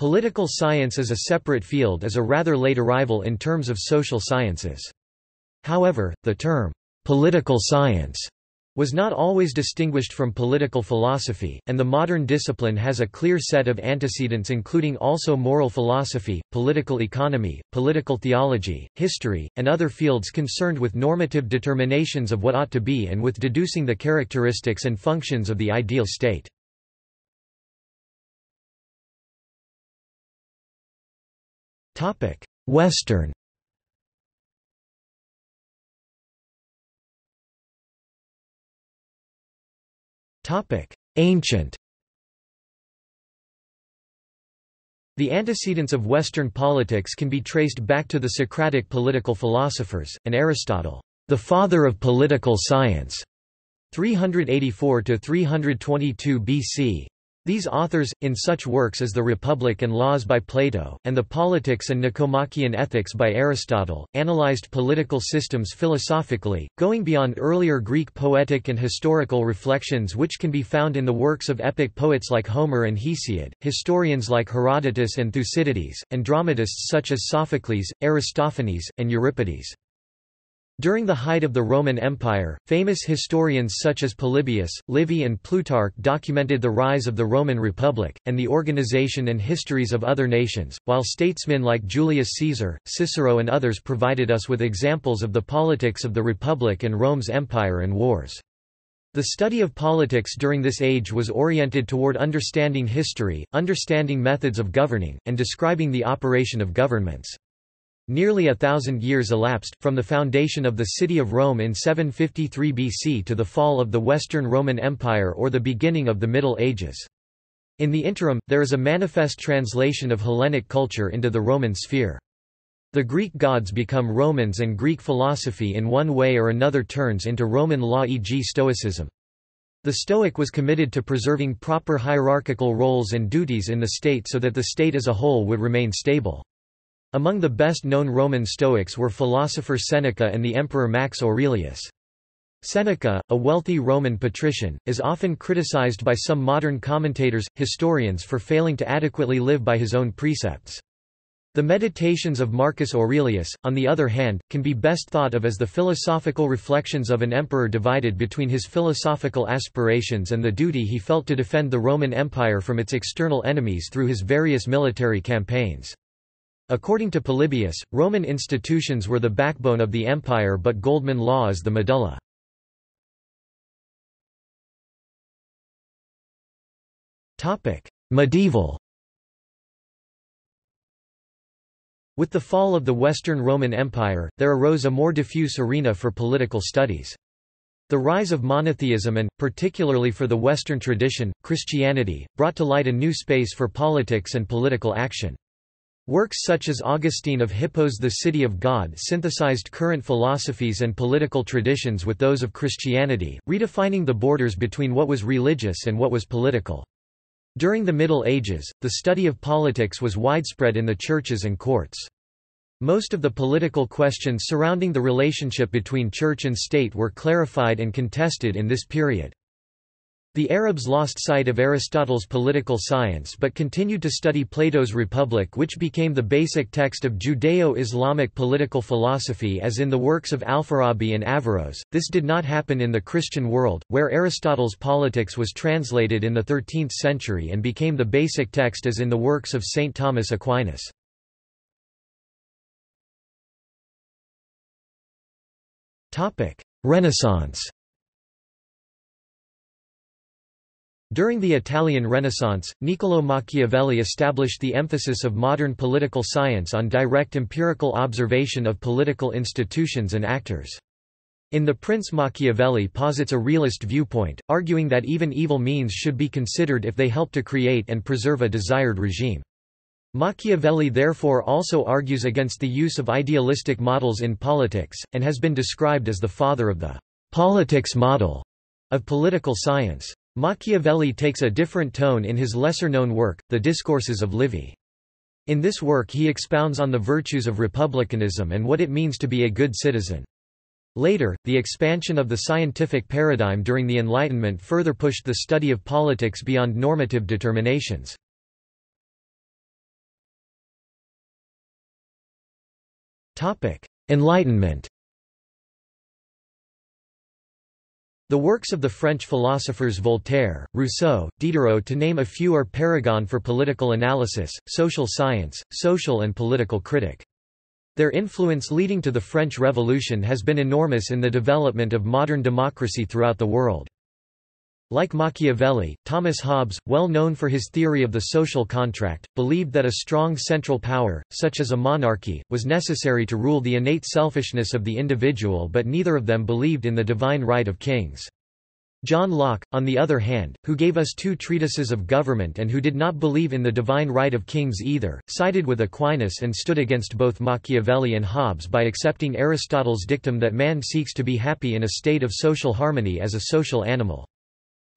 Political science as a separate field is a rather late arrival in terms of social sciences. However, the term, political science was not always distinguished from political philosophy, and the modern discipline has a clear set of antecedents including also moral philosophy, political economy, political theology, history, and other fields concerned with normative determinations of what ought to be and with deducing the characteristics and functions of the ideal state. Western. Ancient. The antecedents of Western politics can be traced back to the Socratic political philosophers, and Aristotle, the father of political science, 384–322 BC. These authors, in such works as The Republic and Laws by Plato, and The Politics and Nicomachean Ethics by Aristotle, analyzed political systems philosophically, going beyond earlier Greek poetic and historical reflections which can be found in the works of epic poets like Homer and Hesiod, historians like Herodotus and Thucydides, and dramatists such as Sophocles, Aristophanes, and Euripides. During the height of the Roman Empire, famous historians such as Polybius, Livy and Plutarch documented the rise of the Roman Republic, and the organization and histories of other nations, while statesmen like Julius Caesar, Cicero and others provided us with examples of the politics of the Republic and Rome's empire and wars. The study of politics during this age was oriented toward understanding history, understanding methods of governing, and describing the operation of governments. Nearly a thousand years elapsed, from the foundation of the city of Rome in 753 BC to the fall of the Western Roman Empire or the beginning of the Middle Ages. In the interim, there is a manifest translation of Hellenic culture into the Roman sphere. The Greek gods become Romans and Greek philosophy in one way or another turns into Roman law e.g. Stoicism. The Stoic was committed to preserving proper hierarchical roles and duties in the state so that the state as a whole would remain stable. Among the best-known Roman Stoics were philosopher Seneca and the emperor Marcus Aurelius. Seneca, a wealthy Roman patrician, is often criticized by some modern commentators, historians for failing to adequately live by his own precepts. The Meditations of Marcus Aurelius, on the other hand, can be best thought of as the philosophical reflections of an emperor divided between his philosophical aspirations and the duty he felt to defend the Roman Empire from its external enemies through his various military campaigns. According to Polybius, Roman institutions were the backbone of the empire but Goldman law is the medulla. Medieval With the fall of the Western Roman Empire, there arose a more diffuse arena for political studies. The rise of monotheism and, particularly for the Western tradition, Christianity, brought to light a new space for politics and political action. Works such as Augustine of Hippo's The City of God synthesized current philosophies and political traditions with those of Christianity, redefining the borders between what was religious and what was political. During the Middle Ages, the study of politics was widespread in the churches and courts. Most of the political questions surrounding the relationship between church and state were clarified and contested in this period. The Arabs lost sight of Aristotle's political science but continued to study Plato's Republic which became the basic text of Judeo-Islamic political philosophy as in the works of Alfarabi and Averroes. This did not happen in the Christian world, where Aristotle's Politics was translated in the 13th century and became the basic text as in the works of St. Thomas Aquinas. Renaissance During the Italian Renaissance, Niccolò Machiavelli established the emphasis of modern political science on direct empirical observation of political institutions and actors. In The Prince Machiavelli posits a realist viewpoint, arguing that even evil means should be considered if they help to create and preserve a desired regime. Machiavelli therefore also argues against the use of idealistic models in politics, and has been described as the father of the politics model of political science. Machiavelli takes a different tone in his lesser-known work, The Discourses of Livy. In this work he expounds on the virtues of republicanism and what it means to be a good citizen. Later, the expansion of the scientific paradigm during the Enlightenment further pushed the study of politics beyond normative determinations. Enlightenment The works of the French philosophers Voltaire, Rousseau, Diderot to name a few are paragon for political analysis, social science, social and political critic. Their influence leading to the French Revolution has been enormous in the development of modern democracy throughout the world. Like Machiavelli, Thomas Hobbes, well known for his theory of the social contract, believed that a strong central power, such as a monarchy, was necessary to rule the innate selfishness of the individual but neither of them believed in the divine right of kings. John Locke, on the other hand, who gave us two treatises of government and who did not believe in the divine right of kings either, sided with Aquinas and stood against both Machiavelli and Hobbes by accepting Aristotle's dictum that man seeks to be happy in a state of social harmony as a social animal.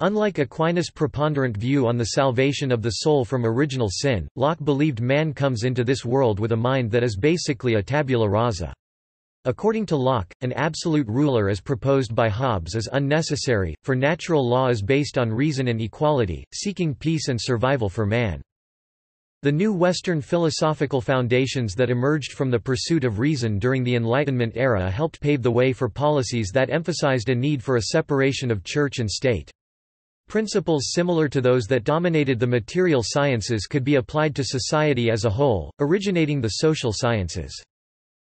Unlike Aquinas' preponderant view on the salvation of the soul from original sin, Locke believed man comes into this world with a mind that is basically a tabula rasa. According to Locke, an absolute ruler as proposed by Hobbes is unnecessary, for natural law is based on reason and equality, seeking peace and survival for man. The new Western philosophical foundations that emerged from the pursuit of reason during the Enlightenment era helped pave the way for policies that emphasized a need for a separation of church and state. Principles similar to those that dominated the material sciences could be applied to society as a whole, originating the social sciences.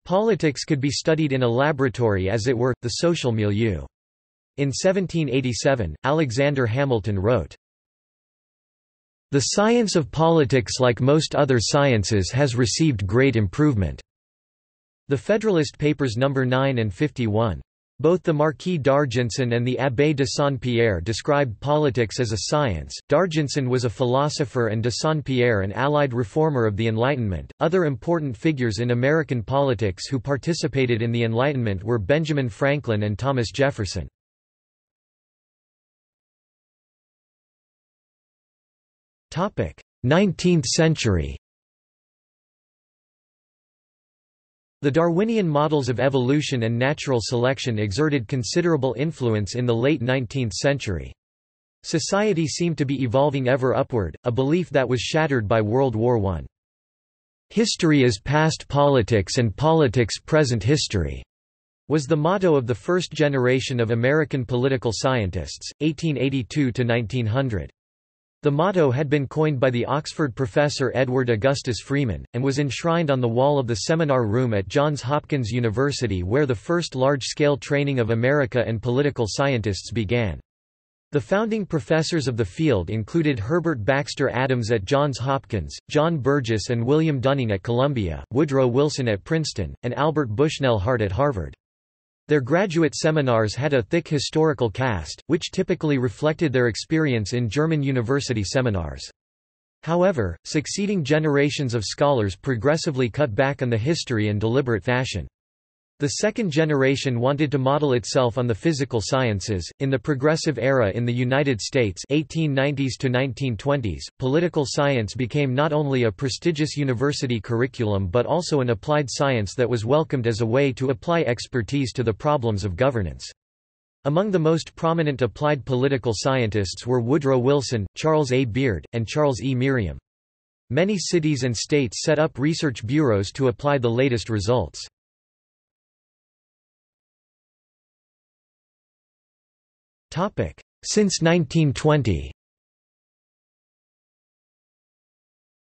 Politics could be studied in a laboratory as it were, the social milieu. In 1787, Alexander Hamilton wrote, The science of politics like most other sciences has received great improvement. The Federalist Papers No. 9 and 51. Both the Marquis d'Argenson and the Abbé de Saint-Pierre described politics as a science. D'Argenson was a philosopher and de Saint-Pierre an allied reformer of the Enlightenment. Other important figures in American politics who participated in the Enlightenment were Benjamin Franklin and Thomas Jefferson. Topic: 19th century. The Darwinian models of evolution and natural selection exerted considerable influence in the late 19th century. Society seemed to be evolving ever upward, a belief that was shattered by World War I. History is past politics and politics present history, was the motto of the first generation of American political scientists, 1882–1900. The motto had been coined by the Oxford professor Edward Augustus Freeman, and was enshrined on the wall of the seminar room at Johns Hopkins University where the first large-scale training of America and political scientists began. The founding professors of the field included Herbert Baxter Adams at Johns Hopkins, John Burgess and William Dunning at Columbia, Woodrow Wilson at Princeton, and Albert Bushnell Hart at Harvard. Their graduate seminars had a thick historical cast, which typically reflected their experience in German university seminars. However, succeeding generations of scholars progressively cut back on the history in deliberate fashion. The second generation wanted to model itself on the physical sciences. In the Progressive Era in the United States, 1890s to 1920s, political science became not only a prestigious university curriculum but also an applied science that was welcomed as a way to apply expertise to the problems of governance. Among the most prominent applied political scientists were Woodrow Wilson, Charles A. Beard, and Charles E. Merriam. Many cities and states set up research bureaus to apply the latest results. Since 1920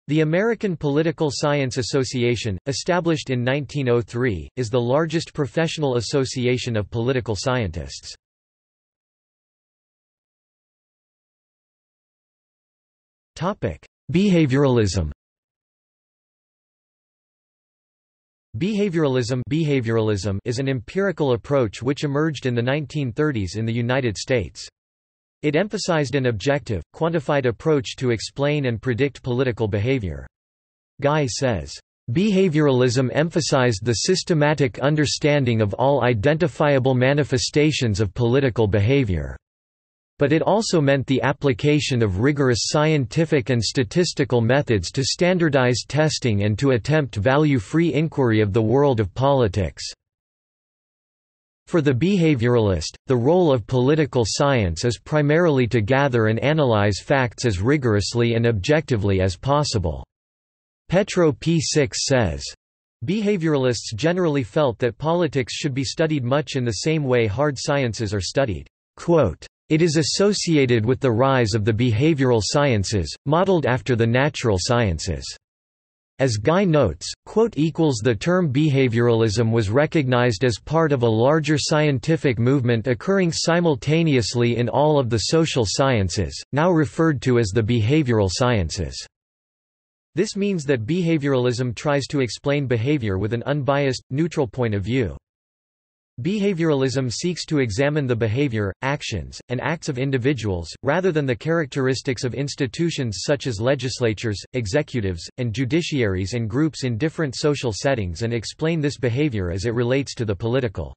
The American Political Science Association, established in 1903, is the largest professional association of political scientists. Behavioralism Behavioralism, behavioralism is an empirical approach which emerged in the 1930s in the United States. It emphasized an objective, quantified approach to explain and predict political behavior. Guy says, Behavioralism emphasized the systematic understanding of all identifiable manifestations of political behavior. But it also meant the application of rigorous scientific and statistical methods to standardize testing and to attempt value-free inquiry of the world of politics. For the behavioralist, the role of political science is primarily to gather and analyze facts as rigorously and objectively as possible. Petro P. Six says, Behavioralists generally felt that politics should be studied much in the same way hard sciences are studied. Quote, it is associated with the rise of the behavioral sciences, modeled after the natural sciences. As Guy notes, the term behavioralism was recognized as part of a larger scientific movement occurring simultaneously in all of the social sciences, now referred to as the behavioral sciences. This means that behavioralism tries to explain behavior with an unbiased, neutral point of view. Behavioralism seeks to examine the behavior, actions, and acts of individuals, rather than the characteristics of institutions such as legislatures, executives, and judiciaries and groups in different social settings and explain this behavior as it relates to the political.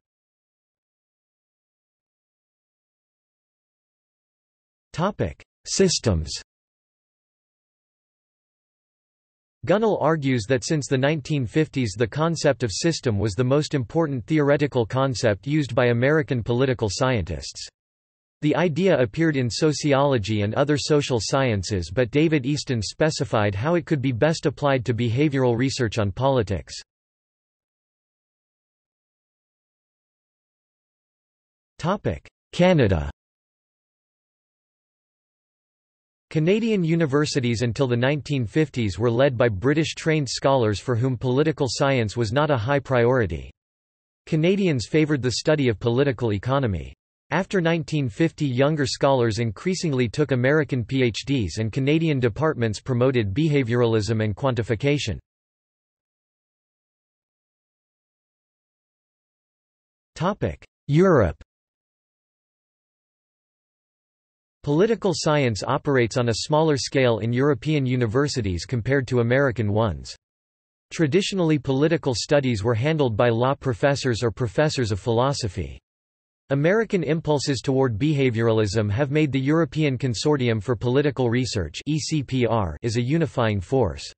Systems Gunnell argues that since the 1950s the concept of system was the most important theoretical concept used by American political scientists. The idea appeared in sociology and other social sciences but David Easton specified how it could be best applied to behavioral research on politics. Canada Canadian universities until the 1950s were led by British-trained scholars for whom political science was not a high priority. Canadians favoured the study of political economy. After 1950 younger scholars increasingly took American PhDs and Canadian departments promoted behavioralism and quantification. Europe Political science operates on a smaller scale in European universities compared to American ones. Traditionally political studies were handled by law professors or professors of philosophy. American impulses toward behavioralism have made the European Consortium for Political Research is a unifying force.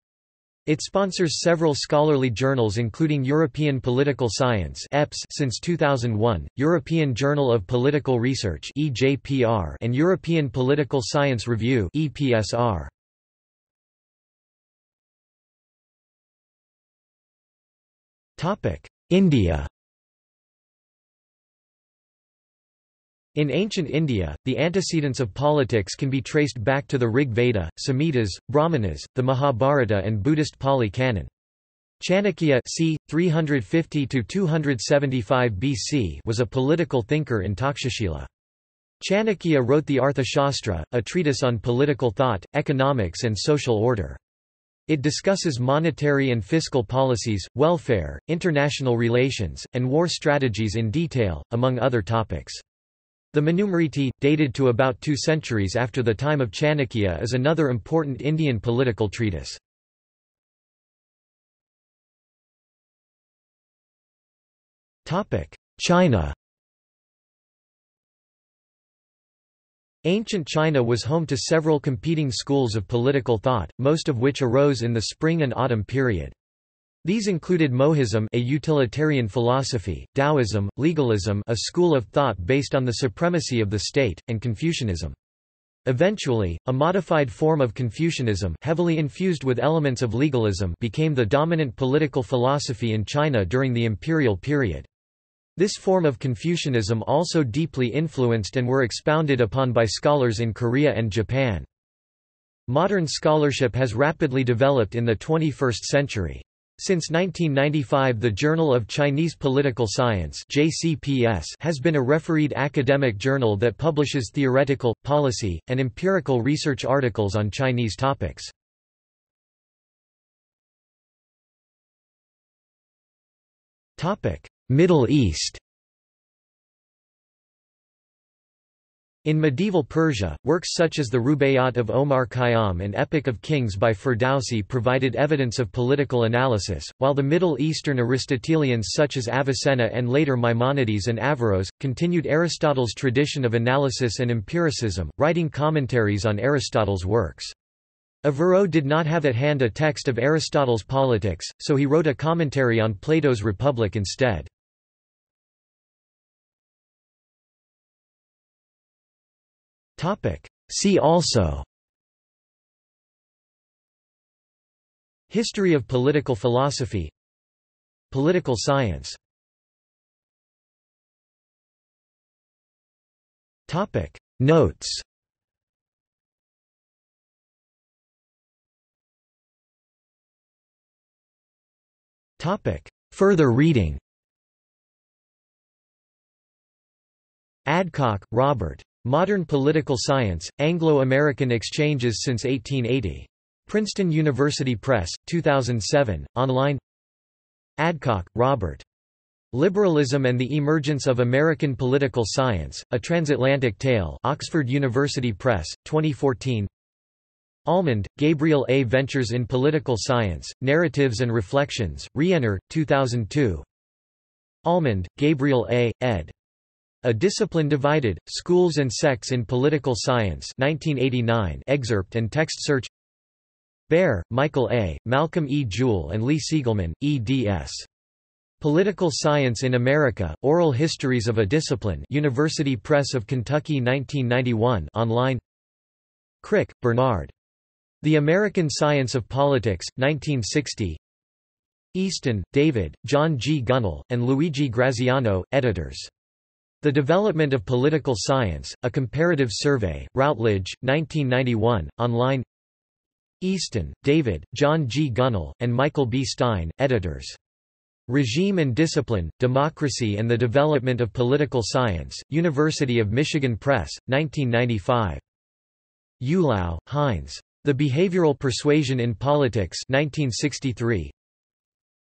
It sponsors several scholarly journals including European Political Science EPS since 2001, European Journal of Political Research EJPR and European Political Science Review EPSR. India In ancient India, the antecedents of politics can be traced back to the Rig Veda, Samhitas, Brahmanas, the Mahabharata and Buddhist Pali Canon. Chanakya c. 350–275 BC was a political thinker in Takshashila. Chanakya wrote the Arthashastra, a treatise on political thought, economics and social order. It discusses monetary and fiscal policies, welfare, international relations, and war strategies in detail, among other topics. The Manusmriti, dated to about two centuries after the time of Chanakya is another important Indian political treatise. China Ancient China was home to several competing schools of political thought, most of which arose in the spring and autumn period. These included Mohism a utilitarian philosophy, Taoism, legalism a school of thought based on the supremacy of the state, and Confucianism. Eventually, a modified form of Confucianism heavily infused with elements of legalism became the dominant political philosophy in China during the imperial period. This form of Confucianism also deeply influenced and were expounded upon by scholars in Korea and Japan. Modern scholarship has rapidly developed in the 21st century. Since 1995 the Journal of Chinese Political Science has been a refereed academic journal that publishes theoretical, policy, and empirical research articles on Chinese topics. Middle East In medieval Persia, works such as the Rubaiyat of Omar Khayyam and Epic of Kings by Ferdowsi provided evidence of political analysis, while the Middle Eastern Aristotelians such as Avicenna and later Maimonides and Averroes, continued Aristotle's tradition of analysis and empiricism, writing commentaries on Aristotle's works. Averroes did not have at hand a text of Aristotle's Politics, so he wrote a commentary on Plato's Republic instead. See also. History of political philosophy. Political science. Notes. Further reading. Adcock, Robert. Modern Political Science, Anglo-American Exchanges since 1880. Princeton University Press, 2007, online Adcock, Robert. Liberalism and the Emergence of American Political Science, A Transatlantic Tale Oxford University Press, 2014 Almond, Gabriel A. Ventures in Political Science, Narratives and Reflections, Rienner, 2002 Almond, Gabriel A., ed. A Discipline Divided, Schools and Sects in Political Science 1989 excerpt and text search Baer, Michael A., Malcolm E. Jewell and Lee Sigelman, eds. Political Science in America, Oral Histories of a Discipline University Press of Kentucky 1991 online Crick, Bernard. The American Science of Politics, 1960 Easton, David, John G. Gunnell, and Luigi Graziano, editors. The Development of Political Science, A Comparative Survey, Routledge, 1991, online Easton, David, John G. Gunnell, and Michael B. Stein, editors. Regime and Discipline, Democracy and the Development of Political Science, University of Michigan Press, 1995. Eulau, Heinz. The Behavioral Persuasion in Politics 1963.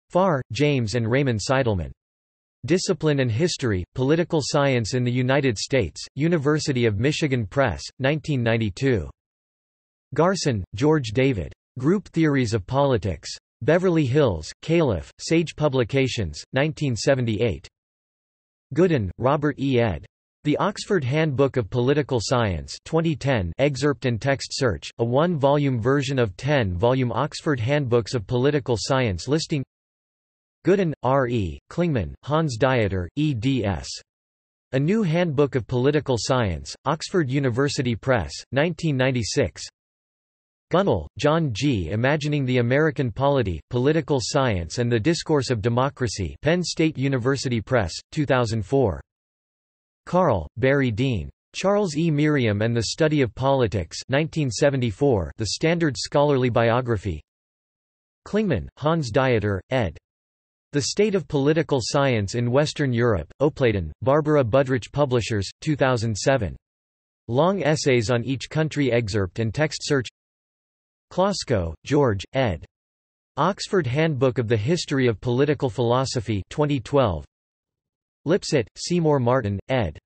Farr, James and Raymond Seidelman. Discipline and History, Political Science in the United States, University of Michigan Press, 1992. Garson, George David. Group Theories of Politics. Beverly Hills, Calif., Sage Publications, 1978. Goodin, Robert E. ed. The Oxford Handbook of Political Science 2010 excerpt and text search, a one-volume version of 10-volume Oxford Handbooks of Political Science listing Goodin, R. E., Klingemann, Hans Dieter, eds. A New Handbook of Political Science, Oxford University Press, 1996 Gunnell, John G. Imagining the American Polity, Political Science and the Discourse of Democracy Penn State University Press, 2004 Karl, Barry Dean. Charles E. Merriam and the Study of Politics 1974, The Standard Scholarly Biography Klingemann, Hans Dieter, ed. The State of Political Science in Western Europe, Opladen, Barbara Budrich Publishers, 2007. Long essays on each country excerpt and text search Klosko, George, ed. Oxford Handbook of the History of Political Philosophy 2012. Lipset, Seymour Martin, ed.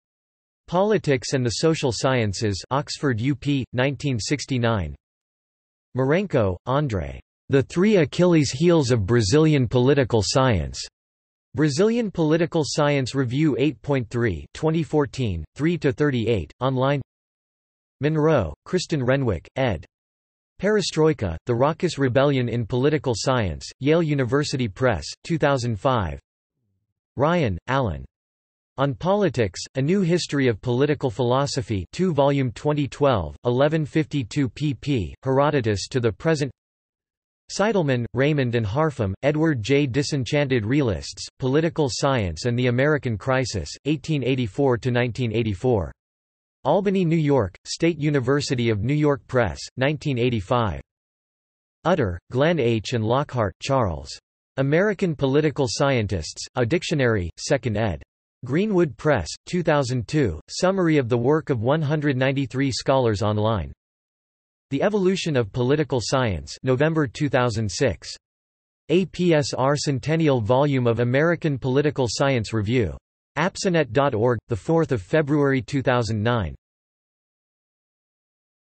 Politics and the Social Sciences Oxford UP, 1969 Marenco, André. The Three Achilles Heels of Brazilian Political Science. Brazilian Political Science Review 8.3 2014, 3–38, online Monroe, Kristen Renwick, ed. Perestroika, The Raucous Rebellion in Political Science, Yale University Press, 2005 Ryan, Alan. On Politics, A New History of Political Philosophy 2 volume 2012, 1152 pp, Herodotus to the Present Seidelman, Raymond and Harpham, Edward J. Disenchanted Realists, Political Science and the American Crisis, 1884–1984. Albany, New York, State University of New York Press, 1985. Utter, Glenn H. and Lockhart, Charles. American Political Scientists, A Dictionary, 2nd ed. Greenwood Press, 2002, Summary of the work of 193 scholars online. The Evolution of Political Science November 2006. APSR Centennial Volume of American Political Science Review. Apsanet.org, 4 February 2009.